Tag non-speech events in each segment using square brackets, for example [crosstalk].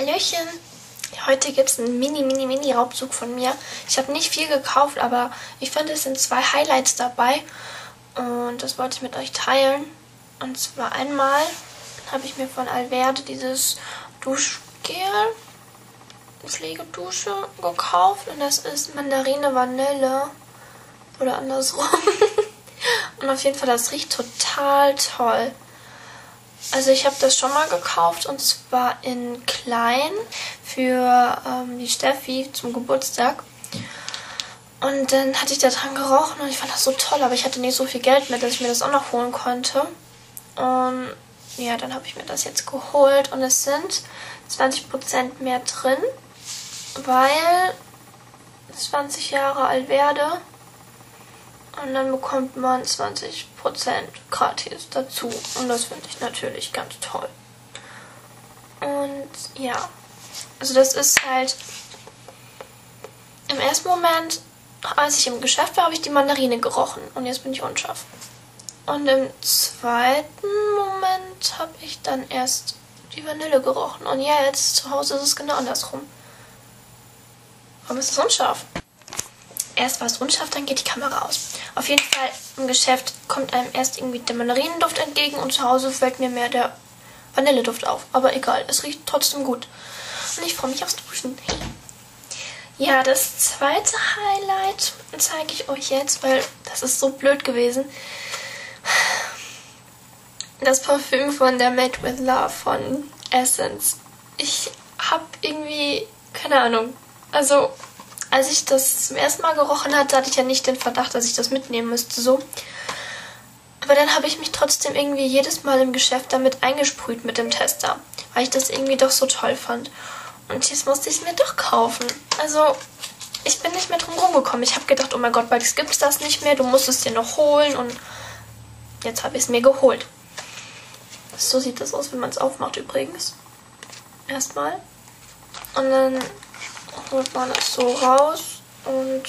Hallöchen! Heute gibt es einen mini, mini, mini Raubzug von mir. Ich habe nicht viel gekauft, aber ich finde, es sind zwei Highlights dabei. Und das wollte ich mit euch teilen. Und zwar einmal habe ich mir von Alverde dieses Duschgel, Pflegedusche gekauft. Und das ist Mandarine Vanille. Oder andersrum. [laughs] und auf jeden Fall, das riecht total toll. Also ich habe das schon mal gekauft und zwar in klein für ähm, die Steffi zum Geburtstag. Und dann hatte ich da dran gerochen und ich fand das so toll, aber ich hatte nicht so viel Geld mit, dass ich mir das auch noch holen konnte. Und ja, dann habe ich mir das jetzt geholt und es sind 20% mehr drin, weil 20 Jahre alt werde und dann bekommt man 20% gratis dazu. Und das finde ich natürlich ganz toll. Und ja, also das ist halt im ersten Moment, als ich im Geschäft war, habe ich die Mandarine gerochen und jetzt bin ich unscharf. Und im zweiten Moment habe ich dann erst die Vanille gerochen. Und ja, jetzt zu Hause ist es genau andersrum. Warum ist es unscharf? Erst war es unscharf, dann geht die Kamera aus. Auf jeden Fall im Geschäft kommt einem erst irgendwie der Mandarinenduft entgegen und zu Hause fällt mir mehr der Vanilleduft auf. Aber egal, es riecht trotzdem gut. Und ich freue mich aufs Duschen. Ja, das zweite Highlight zeige ich euch jetzt, weil das ist so blöd gewesen. Das Parfüm von der Made with Love von Essence. Ich hab irgendwie, keine Ahnung, also als ich das zum ersten Mal gerochen hatte, hatte ich ja nicht den Verdacht, dass ich das mitnehmen müsste, so. Aber dann habe ich mich trotzdem irgendwie jedes Mal im Geschäft damit eingesprüht mit dem Tester, weil ich das irgendwie doch so toll fand. Und jetzt musste ich es mir doch kaufen. Also, ich bin nicht mehr drum rumgekommen. Ich habe gedacht, oh mein Gott, bald gibt es das nicht mehr, du musst es dir noch holen. Und jetzt habe ich es mir geholt. So sieht das aus, wenn man es aufmacht übrigens. Erstmal. Und dann holt man es so raus und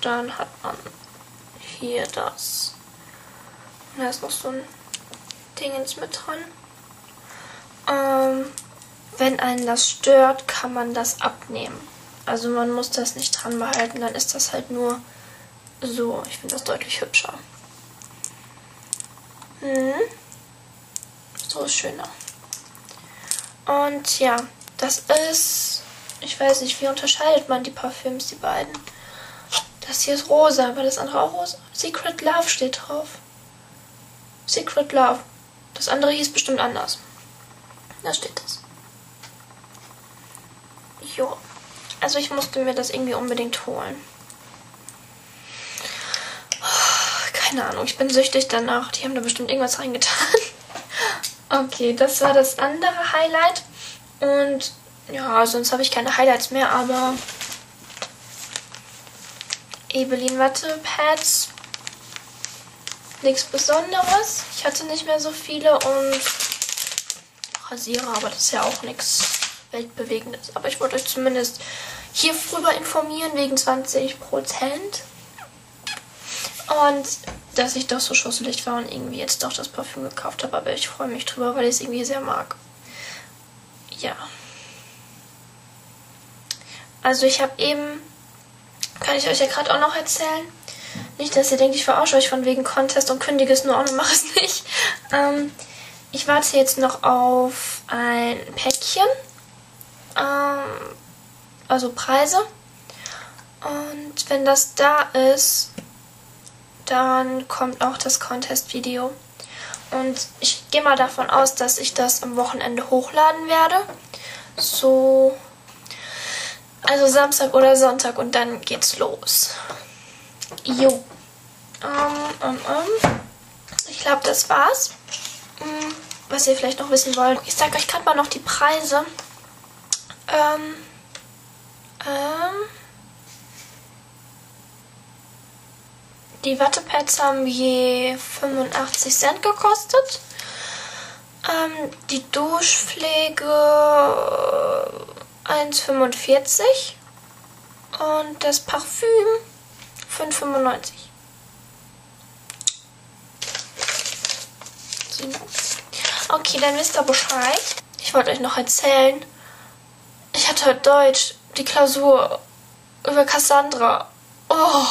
dann hat man hier das. Und da ist noch so ein Dingens mit dran. Ähm, wenn einen das stört, kann man das abnehmen. Also man muss das nicht dran behalten, dann ist das halt nur so. Ich finde das deutlich hübscher. Hm. So ist schöner. Und ja, das ist ich weiß nicht, wie unterscheidet man die Parfüms, die beiden? Das hier ist rosa, aber das andere auch rosa. Secret Love steht drauf. Secret Love. Das andere hieß bestimmt anders. Da steht das. Jo. Also ich musste mir das irgendwie unbedingt holen. Keine Ahnung, ich bin süchtig danach. Die haben da bestimmt irgendwas reingetan. [laughs] okay, das war das andere Highlight. Und ja, sonst habe ich keine Highlights mehr, aber Evelyn Wattepads. Nichts Besonderes. Ich hatte nicht mehr so viele und Rasierer, aber das ist ja auch nichts Weltbewegendes. Aber ich wollte euch zumindest hier früher informieren wegen 20%. Und dass ich doch so schusselig war und irgendwie jetzt doch das Parfüm gekauft habe. Aber ich freue mich drüber, weil ich es irgendwie sehr mag. Ja. Also ich habe eben, kann ich euch ja gerade auch noch erzählen, nicht, dass ihr denkt, ich verarsche euch von wegen Contest und kündige es nur an und mache es [laughs] nicht. Ähm, ich warte jetzt noch auf ein Päckchen, ähm, also Preise. Und wenn das da ist, dann kommt auch das Contest-Video. Und ich gehe mal davon aus, dass ich das am Wochenende hochladen werde. So also Samstag oder Sonntag und dann geht's los. Jo. Ähm, ähm, ähm. Ich glaube, das war's. Hm, was ihr vielleicht noch wissen wollt. Ich sage euch gerade mal noch die Preise. Ähm. Ähm. Die Wattepads haben je 85 Cent gekostet. Ähm, die Duschpflege 1,45 und das Parfüm 5,95. Okay, dann wisst ihr Bescheid. Ich wollte euch noch erzählen, hatte heute Deutsch, die Klausur über Cassandra. Oh.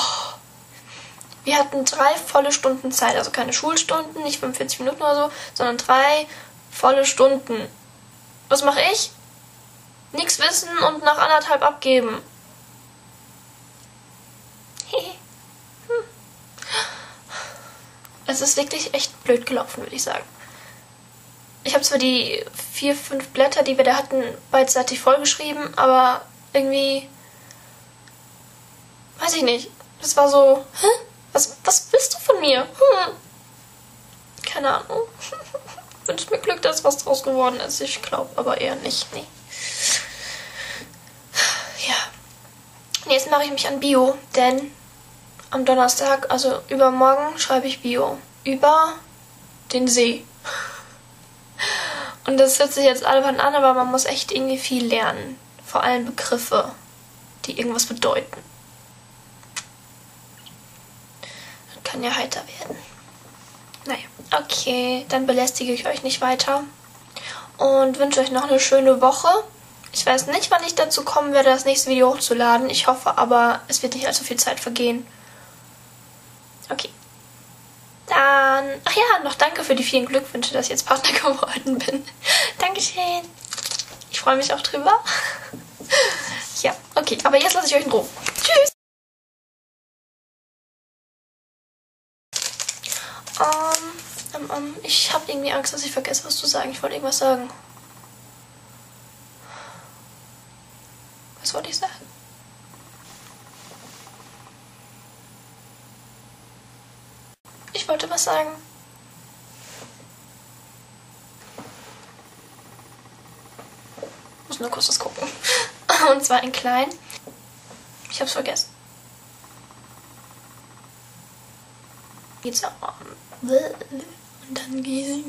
Wir hatten drei volle Stunden Zeit, also keine Schulstunden, nicht 45 Minuten oder so, sondern drei volle Stunden. Was mache ich? Nichts wissen und nach anderthalb abgeben. Hm. Es ist wirklich echt blöd gelaufen, würde ich sagen. Ich habe zwar die vier, fünf Blätter, die wir da hatten, beidseitig vollgeschrieben, aber irgendwie. Weiß ich nicht. Das war so. Hä? Was, was willst du von mir? Hm. Keine Ahnung. [laughs] Wünscht mir Glück, dass was draus geworden ist. Ich glaube aber eher nicht. Nee. Jetzt mache ich mich an Bio, denn am Donnerstag, also übermorgen, schreibe ich Bio. Über den See. Und das hört sich jetzt albern an, aber man muss echt irgendwie viel lernen. Vor allem Begriffe, die irgendwas bedeuten. Das kann ja heiter werden. Naja, okay, dann belästige ich euch nicht weiter und wünsche euch noch eine schöne Woche. Ich weiß nicht, wann ich dazu kommen werde, das nächste Video hochzuladen. Ich hoffe aber, es wird nicht allzu viel Zeit vergehen. Okay. Dann, ach ja, noch danke für die vielen Glückwünsche, dass ich jetzt Partner [laughs] geworden bin. Dankeschön. Ich freue mich auch drüber. [laughs] ja, okay, aber jetzt lasse ich euch in Ruhe. Tschüss. Um, um, um, ich habe irgendwie Angst, dass ich vergesse, was zu sagen. Ich wollte irgendwas sagen. Was wollte ich sagen? Ich wollte was sagen. Muss nur kurz was gucken. [laughs] Und zwar in klein. Ich hab's vergessen. Geht's am und dann geht's.